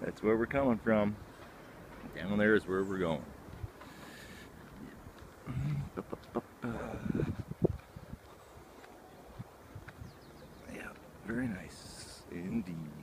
That's where we're coming from. Down there is where we're going. Yeah, very nice indeed.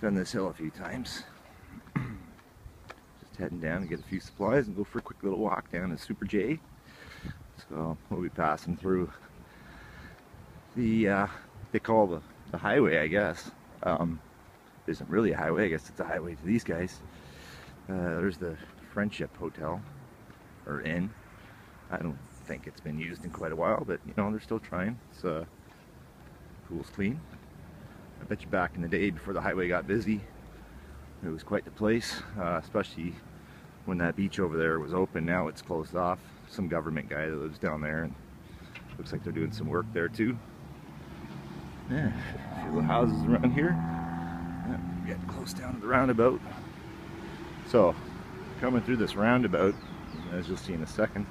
Done this hill a few times. Just heading down to get a few supplies and go for a quick little walk down to Super J. So we'll be passing through the, uh, they call the, the highway, I guess. Um, isn't really a highway, I guess it's a highway to these guys. Uh, there's the Friendship Hotel, or Inn. I don't think it's been used in quite a while, but you know, they're still trying. It's, uh, pool's clean. I bet you back in the day before the highway got busy, it was quite the place, uh, especially when that beach over there was open. Now it's closed off. Some government guy that lives down there and looks like they're doing some work there too. Yeah, a few little houses around here. Yeah, getting close down to the roundabout. So, coming through this roundabout, as you'll see in a second,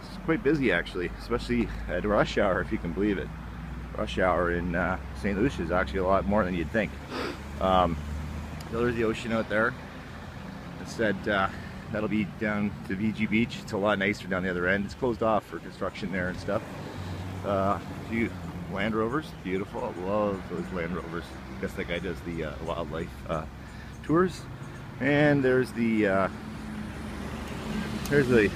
it's quite busy actually, especially at rush hour if you can believe it rush hour in uh, St. Lucia is actually a lot more than you'd think. Um, there's the ocean out there. It said uh, that'll be down to Vigie Beach. It's a lot nicer down the other end. It's closed off for construction there and stuff. Uh, few Land Rovers, beautiful. I love those Land Rovers. I guess that guy does the uh, wildlife uh, tours. And there's the uh, there's the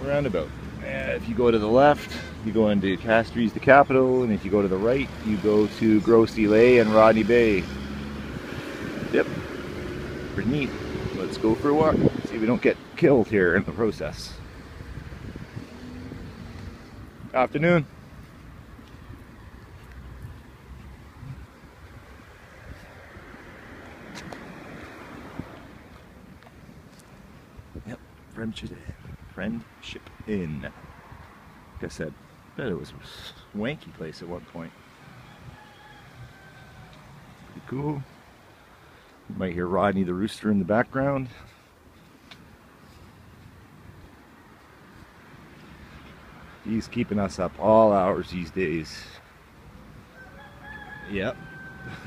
roundabout. If you go to the left, you go into Castries, the capital, and if you go to the right, you go to Gros Islet and Rodney Bay. Yep, pretty neat. Let's go for a walk, see if we don't get killed here in the process. Afternoon. Yep, friendship, friendship Inn. Like I said, bet it was a swanky place at one point. Pretty cool. You might hear Rodney the rooster in the background. He's keeping us up all hours these days. Yep.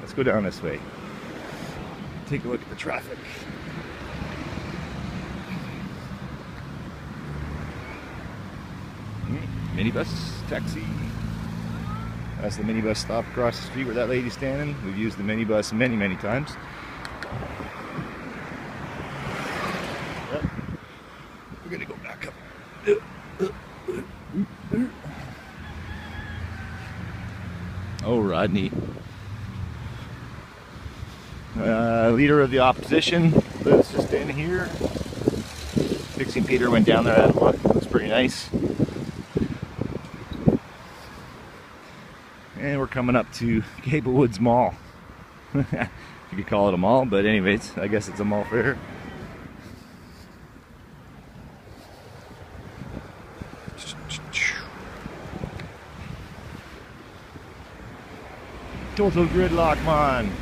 Let's go down this way. Take a look at the traffic. Minibus taxi. That's the minibus stop across the street where that lady's standing. We've used the minibus many, many times. We're gonna go back up. Oh, Rodney. Uh, leader of the opposition lives just in here. Dixie Peter went down there, had a look. It was pretty nice. And we're coming up to Gable Woods Mall. you could call it a mall, but anyways, I guess it's a mall fair. Total gridlock, man.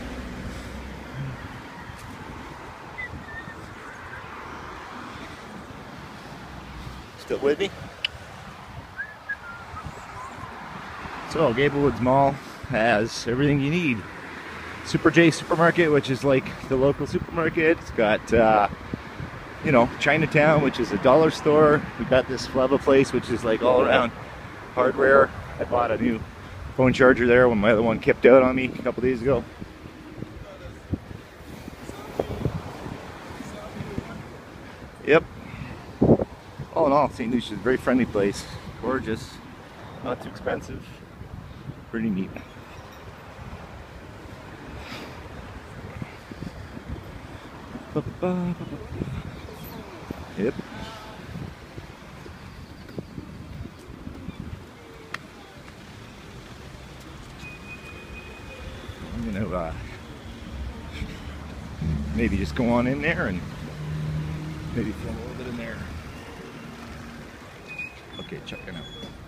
Still with me? So Gable Woods Mall has everything you need. Super J Supermarket, which is like the local supermarket. It's got, uh, you know, Chinatown, which is a dollar store. We've got this Fleva place, which is like all around hardware. I bought a new phone charger there when my other one kipped out on me a couple days ago. Yep. All in all, St. Lucia's is a very friendly place. Gorgeous. Not too expensive pretty neat. Yep. I'm gonna uh, maybe just go on in there and maybe film a little bit in there. Okay, check it out.